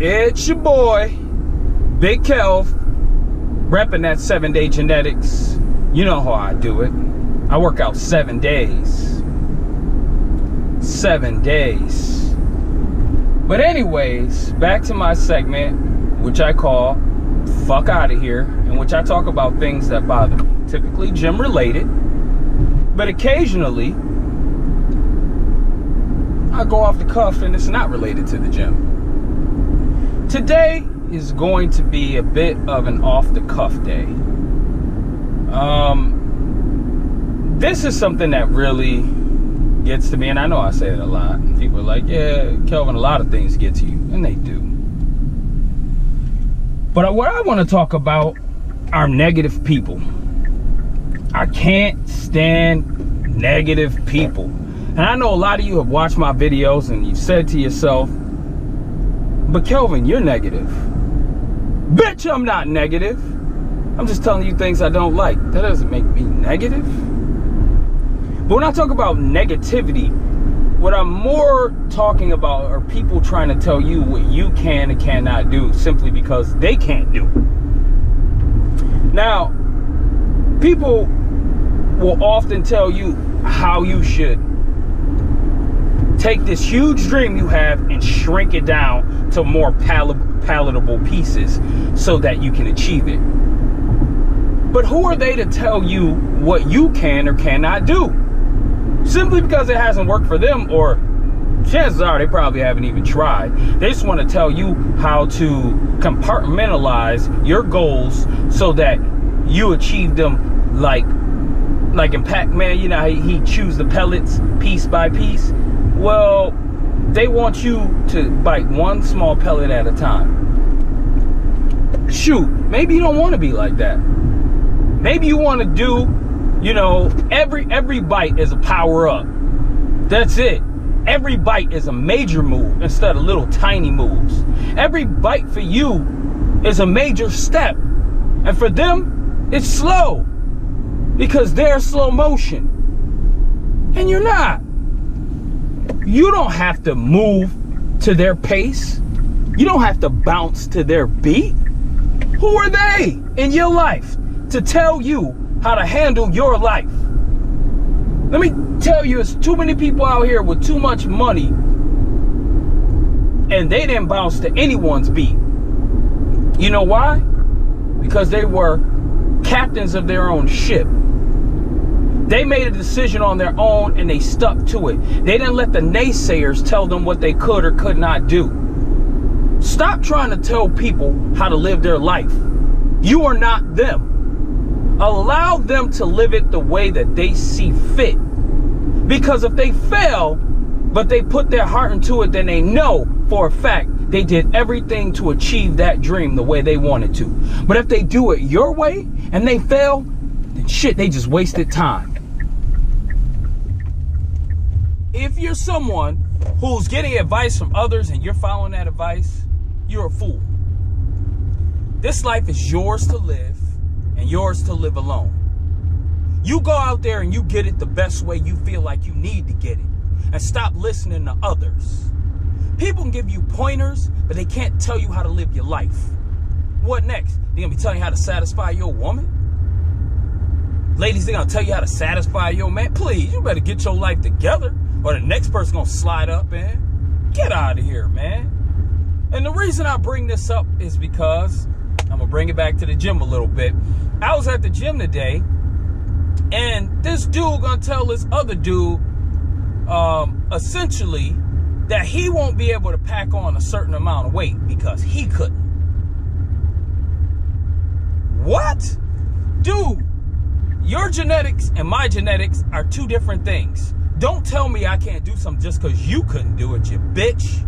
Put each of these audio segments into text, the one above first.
It's your boy, Big Kelv, repping that seven day genetics. You know how I do it. I work out seven days. Seven days. But, anyways, back to my segment, which I call Fuck Out of Here, in which I talk about things that bother me, typically gym related, but occasionally I go off the cuff and it's not related to the gym. Today is going to be a bit of an off the cuff day. Um, this is something that really gets to me, and I know I say it a lot. People are like, yeah, Kelvin, a lot of things get to you, and they do. But what I want to talk about are negative people. I can't stand negative people. And I know a lot of you have watched my videos and you've said to yourself, but Kelvin, you're negative. Bitch, I'm not negative. I'm just telling you things I don't like. That doesn't make me negative. But when I talk about negativity, what I'm more talking about are people trying to tell you what you can and cannot do simply because they can't do Now, people will often tell you how you should take this huge dream you have and shrink it down to more pal palatable pieces so that you can achieve it. But who are they to tell you what you can or cannot do? Simply because it hasn't worked for them or chances are they probably haven't even tried. They just want to tell you how to compartmentalize your goals so that you achieve them like like in Pac-Man, you know, he, he chews the pellets piece by piece. Well, they want you to bite one small pellet at a time. Shoot, maybe you don't want to be like that. Maybe you want to do, you know, every every bite is a power up. That's it. Every bite is a major move instead of little tiny moves. Every bite for you is a major step. And for them, it's slow because they're slow motion. And you're not. You don't have to move to their pace. You don't have to bounce to their beat. Who are they in your life to tell you how to handle your life? Let me tell you, it's too many people out here with too much money and they didn't bounce to anyone's beat. You know why? Because they were captains of their own ship. They made a decision on their own and they stuck to it. They didn't let the naysayers tell them what they could or could not do. Stop trying to tell people how to live their life. You are not them. Allow them to live it the way that they see fit. Because if they fail, but they put their heart into it, then they know for a fact they did everything to achieve that dream the way they wanted to. But if they do it your way and they fail, then shit, they just wasted time if you're someone who's getting advice from others and you're following that advice, you're a fool. This life is yours to live and yours to live alone. You go out there and you get it the best way you feel like you need to get it and stop listening to others. People can give you pointers, but they can't tell you how to live your life. What next? They're gonna be telling you how to satisfy your woman? Ladies, they're gonna tell you how to satisfy your man. Please, you better get your life together or the next person gonna slide up and get out of here, man. And the reason I bring this up is because I'm gonna bring it back to the gym a little bit. I was at the gym today, and this dude gonna tell this other dude, um, essentially, that he won't be able to pack on a certain amount of weight because he couldn't. What? Dude, your genetics and my genetics are two different things. Don't tell me I can't do something just because you couldn't do it, you bitch.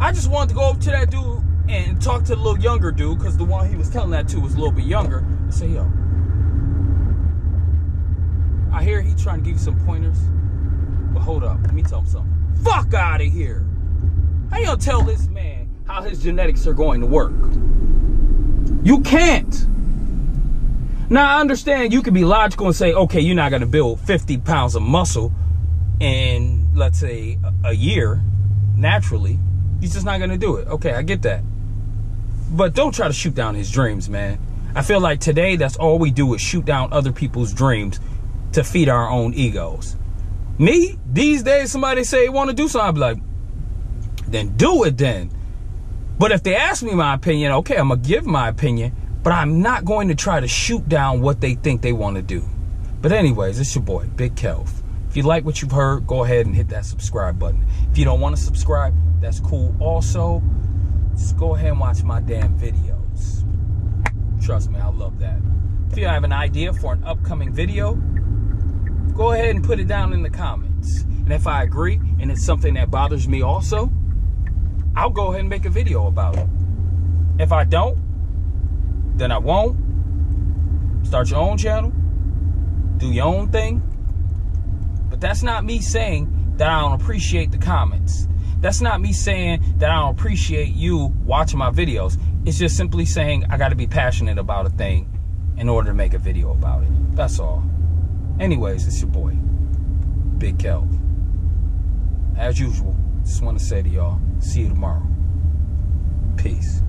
I just wanted to go up to that dude and talk to the little younger dude, because the one he was telling that to was a little bit younger, and say, yo, I hear he trying to give you some pointers, but hold up, let me tell him something. Fuck out of here. How you gonna tell this man how his genetics are going to work? You can't. Now, I understand you could be logical and say, okay, you're not going to build 50 pounds of muscle in, let's say, a year naturally. He's just not gonna do it. Okay, I get that. But don't try to shoot down his dreams, man. I feel like today that's all we do is shoot down other people's dreams to feed our own egos. Me, these days, somebody say want to do something, i be like, then do it then. But if they ask me my opinion, okay, I'm gonna give my opinion, but I'm not going to try to shoot down what they think they want to do. But anyways, it's your boy, Big Kelv. If you like what you've heard, go ahead and hit that subscribe button. If you don't want to subscribe, that's cool. Also, just go ahead and watch my damn videos. Trust me, I love that. If you have an idea for an upcoming video, go ahead and put it down in the comments. And if I agree and it's something that bothers me also, I'll go ahead and make a video about it. If I don't, then I won't. Start your own channel, do your own thing. But that's not me saying that I don't appreciate the comments. That's not me saying that I don't appreciate you watching my videos. It's just simply saying I got to be passionate about a thing in order to make a video about it. That's all. Anyways, it's your boy, Big Kelv. As usual, just want to say to y'all, see you tomorrow. Peace.